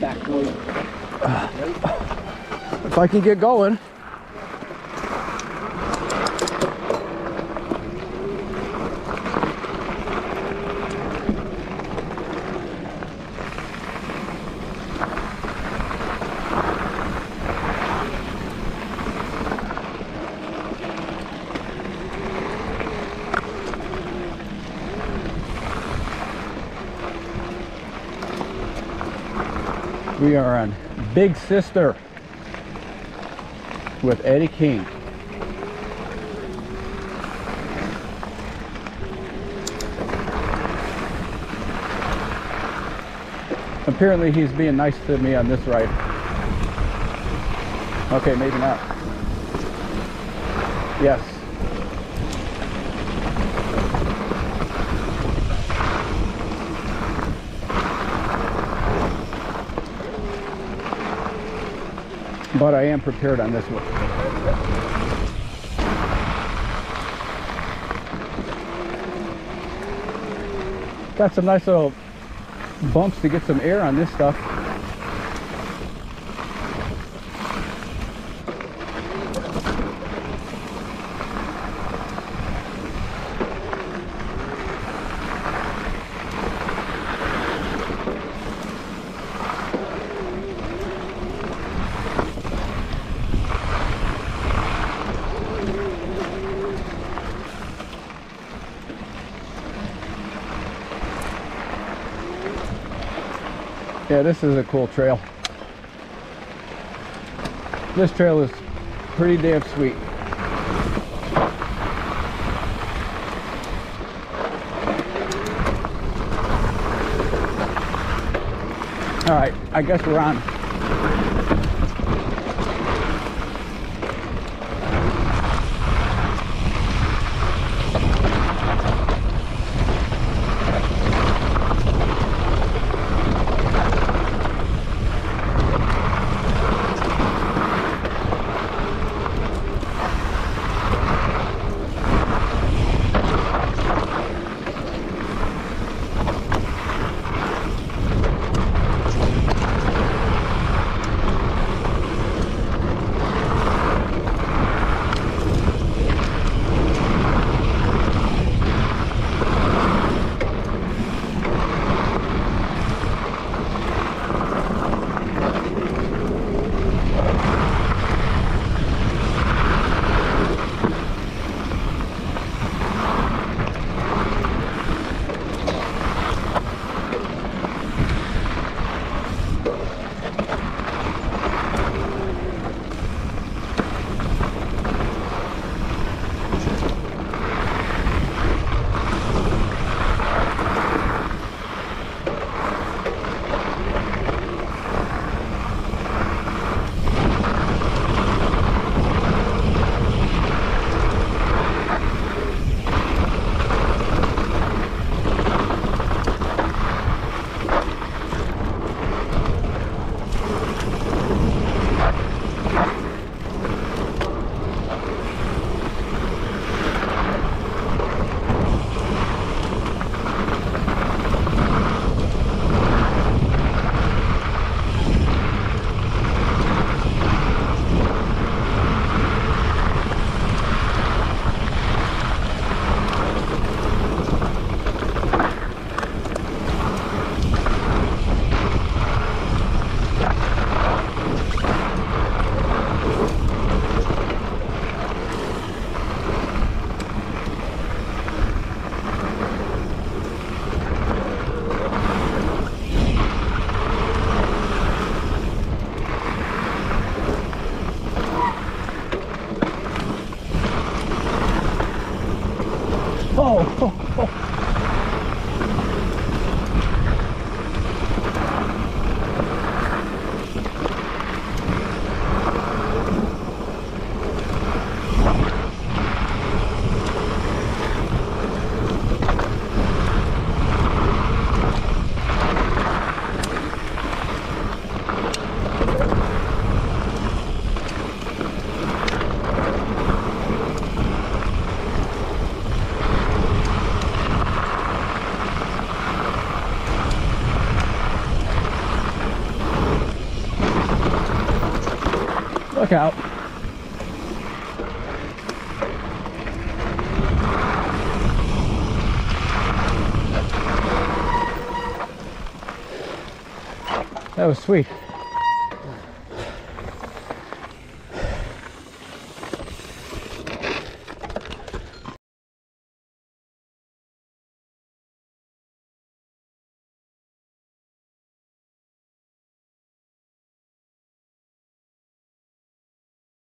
back. If I can get going. We are on Big Sister with Eddy King. Apparently he's being nice to me on this ride. Okay, maybe not. Yes. But I am prepared on this one. Got some nice little bumps to get some air on this stuff. Yeah, this is a cool trail. This trail is pretty damn sweet. All right, I guess we're on. Oh, oh. Look out. That was sweet.